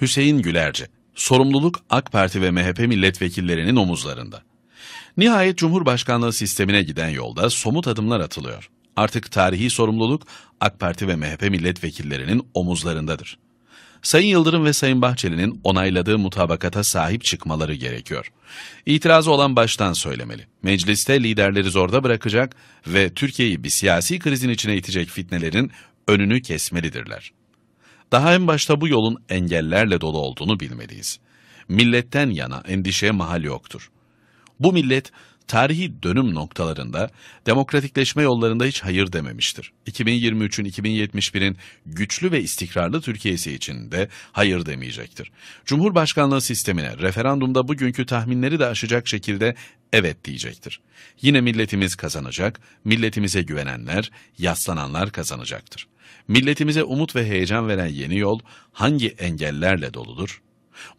Hüseyin Gülerce, sorumluluk AK Parti ve MHP milletvekillerinin omuzlarında. Nihayet Cumhurbaşkanlığı sistemine giden yolda somut adımlar atılıyor. Artık tarihi sorumluluk AK Parti ve MHP milletvekillerinin omuzlarındadır. Sayın Yıldırım ve Sayın Bahçeli'nin onayladığı mutabakata sahip çıkmaları gerekiyor. İtirazı olan baştan söylemeli. Mecliste liderleri zorda bırakacak ve Türkiye'yi bir siyasi krizin içine itecek fitnelerin önünü kesmelidirler. Daha en başta bu yolun engellerle dolu olduğunu bilmeliyiz. Milletten yana endişeye mahal yoktur. Bu millet tarihi dönüm noktalarında demokratikleşme yollarında hiç hayır dememiştir. 2023'ün 2071'in güçlü ve istikrarlı Türkiye'si için de hayır demeyecektir. Cumhurbaşkanlığı sistemine referandumda bugünkü tahminleri de aşacak şekilde evet diyecektir. Yine milletimiz kazanacak, milletimize güvenenler, yaslananlar kazanacaktır. Milletimize umut ve heyecan veren yeni yol hangi engellerle doludur?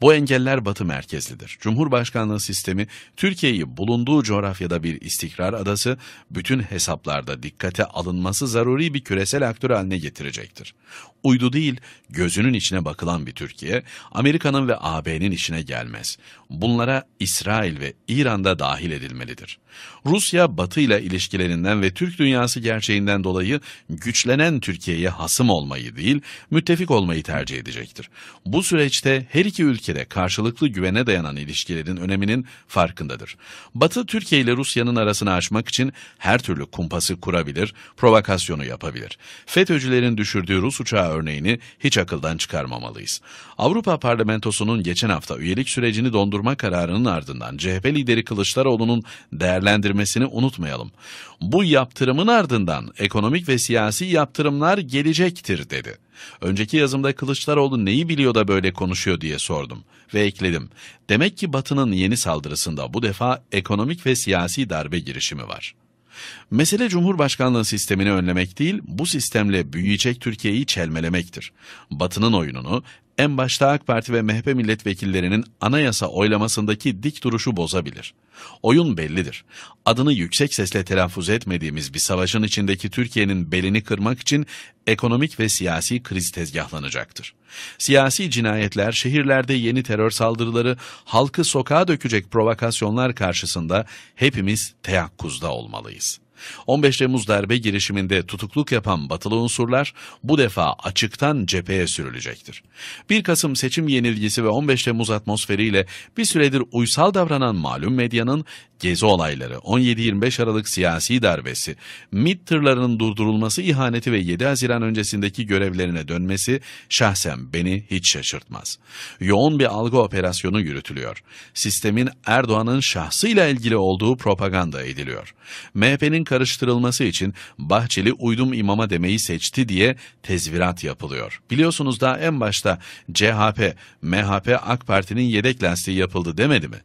Bu engeller batı merkezlidir. Cumhurbaşkanlığı sistemi Türkiye'yi bulunduğu coğrafyada bir istikrar adası, bütün hesaplarda dikkate alınması zaruri bir küresel aktör haline getirecektir. Uydu değil, gözünün içine bakılan bir Türkiye, Amerika'nın ve AB'nin işine gelmez. Bunlara İsrail ve İran'da dahil edilmelidir. Rusya, Batı ile ilişkilerinden ve Türk dünyası gerçeğinden dolayı güçlenen Türkiye'ye hasım olmayı değil, müttefik olmayı tercih edecektir. Bu süreçte her iki ülkede karşılıklı güvene dayanan ilişkilerin öneminin farkındadır. Batı, Türkiye ile Rusya'nın arasını açmak için her türlü kumpası kurabilir, provokasyonu yapabilir. FETÖ'cülerin düşürdüğü Rus uçağı örneğini hiç akıldan çıkarmamalıyız. Avrupa Parlamentosu'nun geçen hafta üyelik sürecini dondurma kararının ardından CHP lideri Kılıçdaroğlu'nun değerlendirmesini unutmayalım. Bu yaptırımın ardından ekonomik ve siyasi yaptırımlar gelecektir dedi. Önceki yazımda Kılıçdaroğlu neyi biliyor da böyle konuşuyor diye sordum ve ekledim. Demek ki Batı'nın yeni saldırısında bu defa ekonomik ve siyasi darbe girişimi var. Mesele Cumhurbaşkanlığı sistemini önlemek değil, bu sistemle büyüyecek Türkiye'yi çelmelemektir. Batı'nın oyununu en başta AK Parti ve MHP milletvekillerinin anayasa oylamasındaki dik duruşu bozabilir. Oyun bellidir. Adını yüksek sesle telaffuz etmediğimiz bir savaşın içindeki Türkiye'nin belini kırmak için ekonomik ve siyasi kriz tezgahlanacaktır. Siyasi cinayetler, şehirlerde yeni terör saldırıları, halkı sokağa dökecek provokasyonlar karşısında hepimiz teyakkuzda olmalıyız. 15 Temmuz darbe girişiminde tutukluk yapan batılı unsurlar bu defa açıktan cepheye sürülecektir. 1 Kasım seçim yenilgisi ve 15 Temmuz atmosferiyle bir süredir uysal davranan malum medyanın gezi olayları, 17-25 Aralık siyasi darbesi, MİT tırlarının durdurulması ihaneti ve 7 Haziran öncesindeki görevlerine dönmesi şahsen beni hiç şaşırtmaz. Yoğun bir algı operasyonu yürütülüyor. Sistemin Erdoğan'ın şahsıyla ilgili olduğu propaganda ediliyor. MHP'nin karıştırılması için Bahçeli uydum imama demeyi seçti diye tezvirat yapılıyor. Biliyorsunuz daha en başta CHP, MHP, AK Parti'nin yedek lastiği yapıldı demedi mi?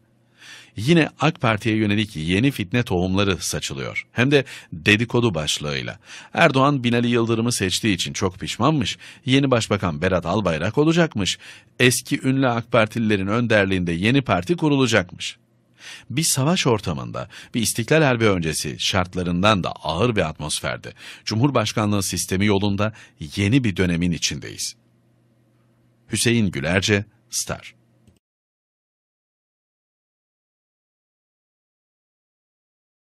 Yine AK Parti'ye yönelik yeni fitne tohumları saçılıyor. Hem de dedikodu başlığıyla. Erdoğan Binali Yıldırım'ı seçtiği için çok pişmanmış. Yeni Başbakan Berat Albayrak olacakmış. Eski ünlü AK Partililerin önderliğinde yeni parti kurulacakmış bir savaş ortamında, bir istiklal harbi öncesi şartlarından da ağır bir atmosferde, Cumhurbaşkanlığı sistemi yolunda yeni bir dönemin içindeyiz. Hüseyin Gülerce, Star